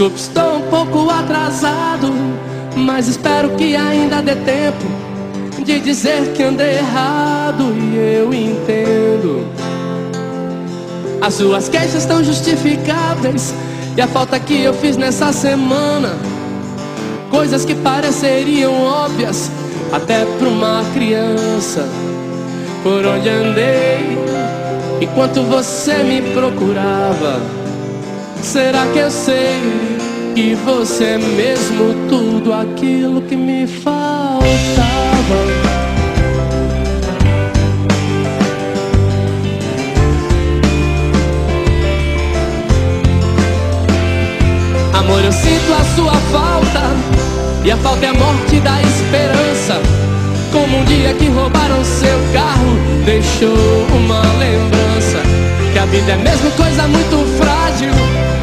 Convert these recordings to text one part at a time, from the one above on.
Desculpe, estou um pouco atrasado, mas espero que ainda dê tempo de dizer que andei errado e eu entendo. As suas queixas estão justificáveis e a falta que eu fiz nessa semana, coisas que pareceriam óbvias até para uma criança. Por onde andei enquanto você me procurava? Será que eu sei que você é mesmo tudo aquilo que me faltava? Amor, eu sinto a sua falta. E a falta é a morte da esperança. Como um dia que roubaram seu carro Deixou uma lembrança. Que a vida é mesmo coisa muito frágil.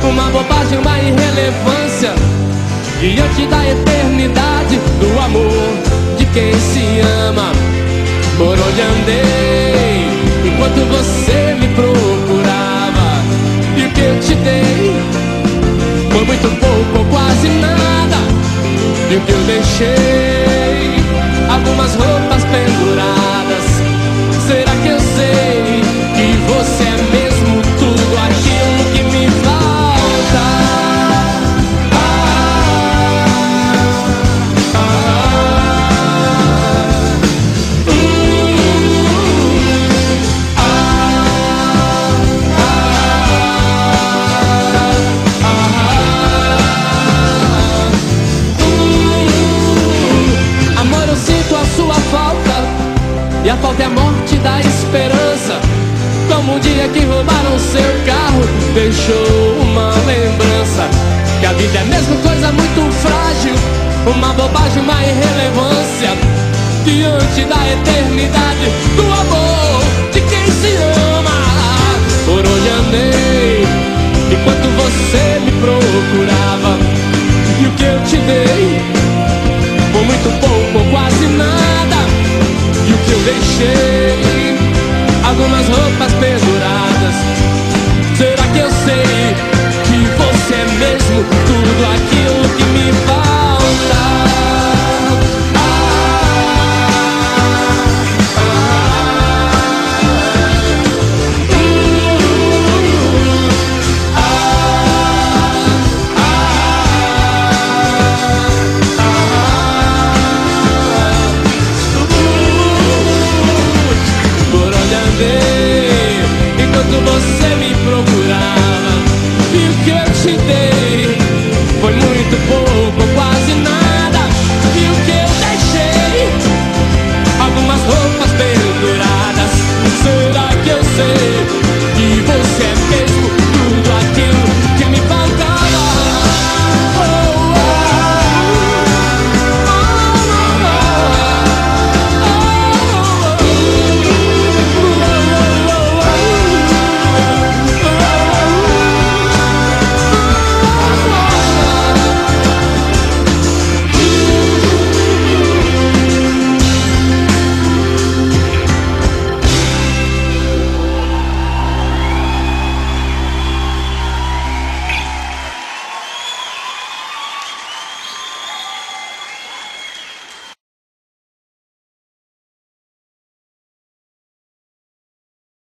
Uma bobagem, uma irrelevância Diante da eternidade Do amor de quem se ama. Por onde andei Enquanto você me procurava. E o que eu te dei foi muito pouco ou quase nada. E o que eu deixei seu carro Deixou uma lembrança Que a vida é mesmo coisa muito frágil Uma bobagem, uma irrelevância Diante da eternidade